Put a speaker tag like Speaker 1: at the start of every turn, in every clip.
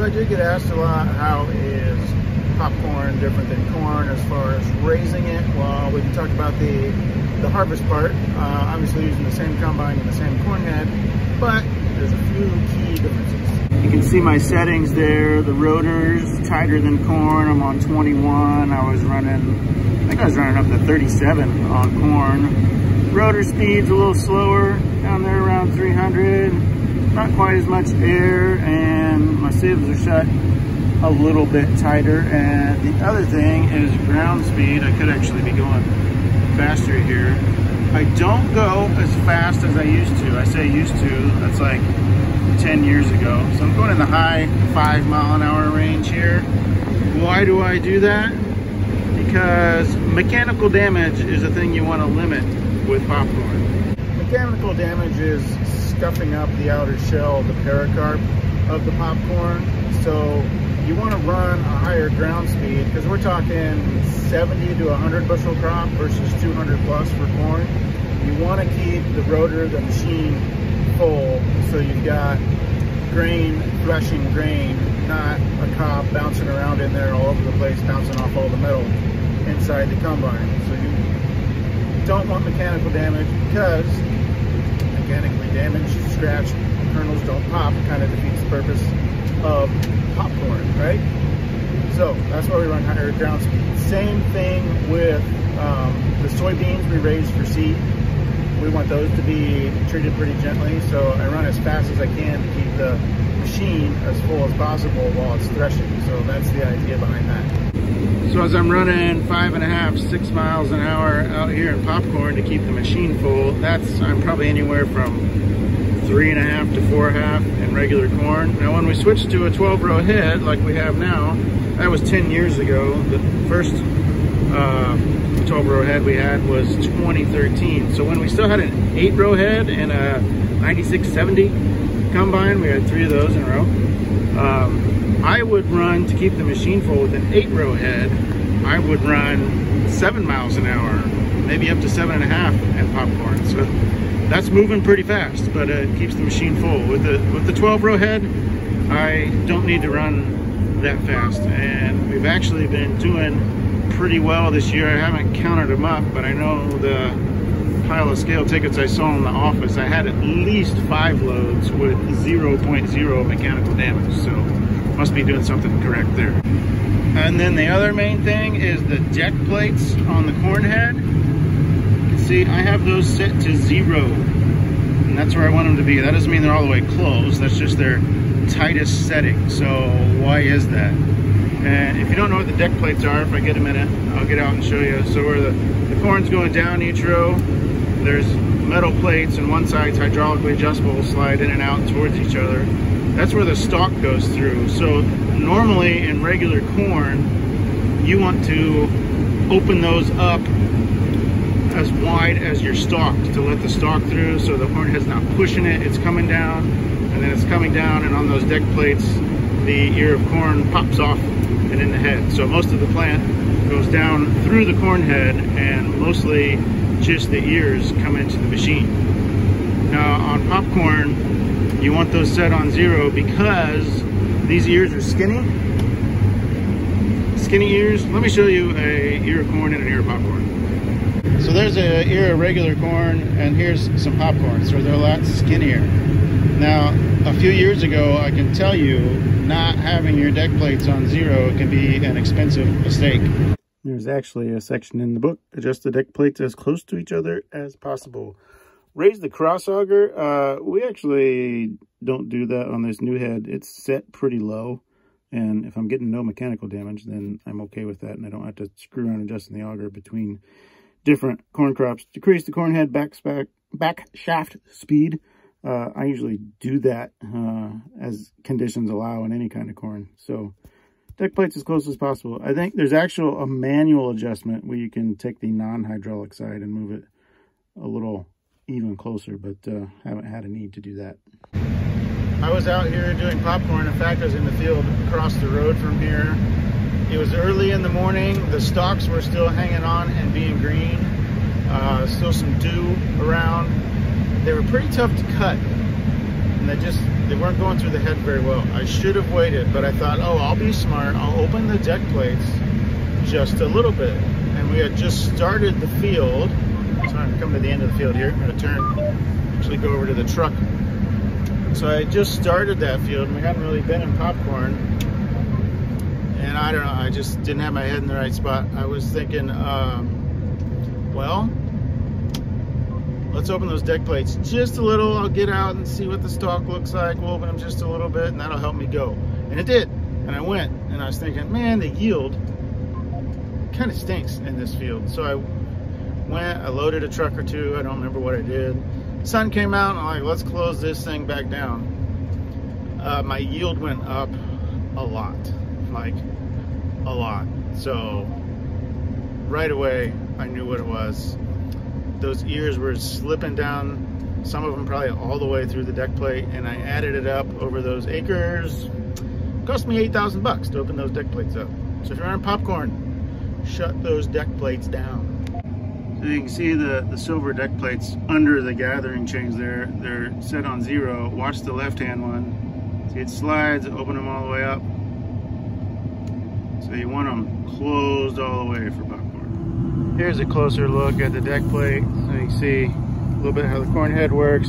Speaker 1: So I do get asked a lot, how is popcorn different than corn as far as raising it? Well, we can talk about the, the harvest part. Uh, obviously using the same combine and the same corn head, but there's a few key differences. You can see my settings there. The rotor's tighter than corn. I'm on 21. I was running, I think I was running up to 37 on corn. Rotor speed's a little slower, down there around 300. Not quite as much air, and my sieves are shut a little bit tighter. And the other thing is ground speed. I could actually be going faster here. I don't go as fast as I used to. I say used to, that's like 10 years ago. So I'm going in the high five mile an hour range here. Why do I do that? Because mechanical damage is a thing you want to limit with popcorn. Mechanical damage is scuffing up the outer shell, the pericarp of the popcorn. So you want to run a higher ground speed because we're talking 70 to 100 bushel crop versus 200 plus for corn. You want to keep the rotor, the machine full so you've got grain, threshing grain, not a cob bouncing around in there all over the place, bouncing off all the metal inside the combine. So you don't want mechanical damage because mechanically damaged, scratched kernels don't pop, kind of defeats the purpose of popcorn, right? So that's why we run higher ground speed. Same thing with um, the soybeans we raise for seed. We want those to be treated pretty gently, so I run as fast as I can to keep the machine as full as possible while it's threshing. So that's the idea behind that. So as I'm running five and a half, six miles an hour out here in popcorn to keep the machine full, that's I'm probably anywhere from three and a half to four half in regular corn. Now when we switched to a 12 row head like we have now, that was 10 years ago. The first uh, 12 row head we had was 2013. So when we still had an eight row head and a 9670 combine, we had three of those in a row. Um, I would run to keep the machine full with an eight row head. I would run seven miles an hour, maybe up to seven and a half in popcorn. So that's moving pretty fast, but it keeps the machine full. With the with the 12 row head, I don't need to run that fast. And we've actually been doing pretty well this year. I haven't counted them up, but I know the pile of scale tickets I saw in the office, I had at least five loads with 0.0 mechanical damage. So must be doing something correct there. And then the other main thing is the deck plates on the corn head see, I have those set to zero. And that's where I want them to be. That doesn't mean they're all the way closed. That's just their tightest setting. So why is that? And if you don't know what the deck plates are, if I get a minute, I'll get out and show you. So where the, the corn's going down each row, there's metal plates and one side's hydraulically adjustable, slide in and out towards each other. That's where the stalk goes through. So normally in regular corn, you want to open those up as wide as your stalk to let the stalk through so the corn head's not pushing it, it's coming down, and then it's coming down, and on those deck plates, the ear of corn pops off and in the head. So most of the plant goes down through the corn head, and mostly just the ears come into the machine. Now on popcorn, you want those set on zero because these ears are skinny. Skinny ears. Let me show you a ear of corn and an ear of popcorn. So there's a ear of regular corn and here's some popcorn. So they're a lot skinnier. Now, a few years ago, I can tell you, not having your deck plates on zero can be an expensive mistake. There's actually a section in the book, adjust the deck plates as close to each other as possible. Raise the cross auger. Uh, we actually don't do that on this new head. It's set pretty low. And if I'm getting no mechanical damage, then I'm okay with that. And I don't have to screw around adjusting the auger between different corn crops. Decrease the corn head back, back shaft speed. Uh, I usually do that uh, as conditions allow in any kind of corn. So deck plates as close as possible. I think there's actual a manual adjustment where you can take the non-hydraulic side and move it a little even closer, but uh, haven't had a need to do that. I was out here doing popcorn. In fact, I was in the field across the road from here it was early in the morning. The stalks were still hanging on and being green. Uh, still some dew around. They were pretty tough to cut. And they just they weren't going through the head very well. I should have waited, but I thought, oh, I'll be smart. I'll open the deck plates just a little bit. And we had just started the field. Sorry, I'm coming to the end of the field here. I'm gonna turn, actually go over to the truck. So I just started that field and we hadn't really been in popcorn. And I don't know, I just didn't have my head in the right spot. I was thinking, um, well, let's open those deck plates just a little. I'll get out and see what the stalk looks like. We'll open them just a little bit and that'll help me go. And it did. And I went and I was thinking, man, the yield kind of stinks in this field. So I went, I loaded a truck or two. I don't remember what I did. Sun came out and I'm like, let's close this thing back down. Uh, my yield went up a lot, like a lot. So right away, I knew what it was those ears were slipping down, some of them probably all the way through the deck plate, and I added it up over those acres. Cost me 8,000 bucks to open those deck plates up. So if you're on popcorn, shut those deck plates down. So you can see the, the silver deck plates under the gathering chains there. They're set on zero. Watch the left-hand one. See it slides, open them all the way up. So you want them closed all the way for popcorn. Here's a closer look at the deck plate. So you can see a little bit how the corn head works.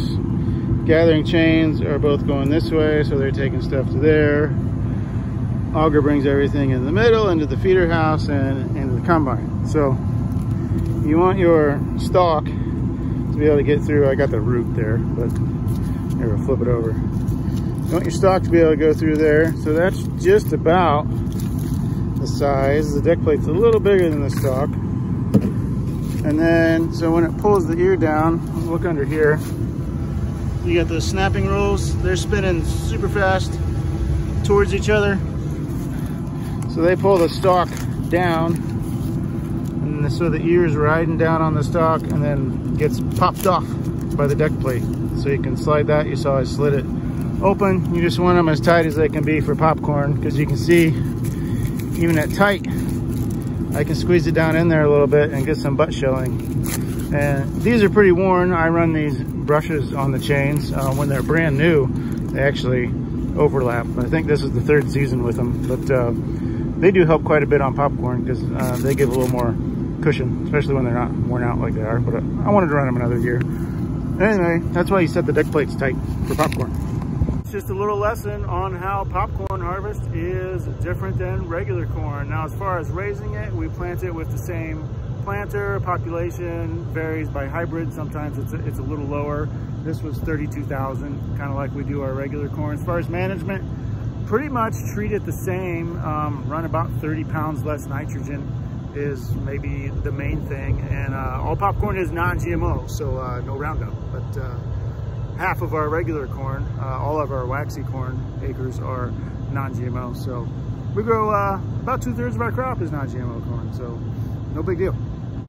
Speaker 1: Gathering chains are both going this way, so they're taking stuff to there. Auger brings everything in the middle into the feeder house and into the combine. So you want your stalk to be able to get through. I got the root there, but here we'll flip it over. You want your stalk to be able to go through there. So that's just about the size. The deck plate's a little bigger than the stalk. And then, so when it pulls the ear down, look under here, you got those snapping rolls. They're spinning super fast towards each other. So they pull the stalk down, and so the ear is riding down on the stalk and then gets popped off by the deck plate. So you can slide that. You saw I slid it open. You just want them as tight as they can be for popcorn because you can see even at tight, I can squeeze it down in there a little bit and get some butt shelling. And these are pretty worn. I run these brushes on the chains. Uh, when they're brand new, they actually overlap. I think this is the third season with them, but uh, they do help quite a bit on popcorn because uh, they give a little more cushion, especially when they're not worn out like they are. But uh, I wanted to run them another year. Anyway, that's why you set the deck plates tight for popcorn just a little lesson on how popcorn harvest is different than regular corn. Now, as far as raising it, we plant it with the same planter. Population varies by hybrid. Sometimes it's a, it's a little lower. This was 32,000, kind of like we do our regular corn. As far as management, pretty much treat it the same. Um, run about 30 pounds less nitrogen is maybe the main thing. And uh, all popcorn is non-GMO, so uh, no Roundup. But uh, half of our regular corn, uh, all of our waxy corn acres are non-GMO. So we grow uh, about two thirds of our crop is non-GMO corn. So no big deal.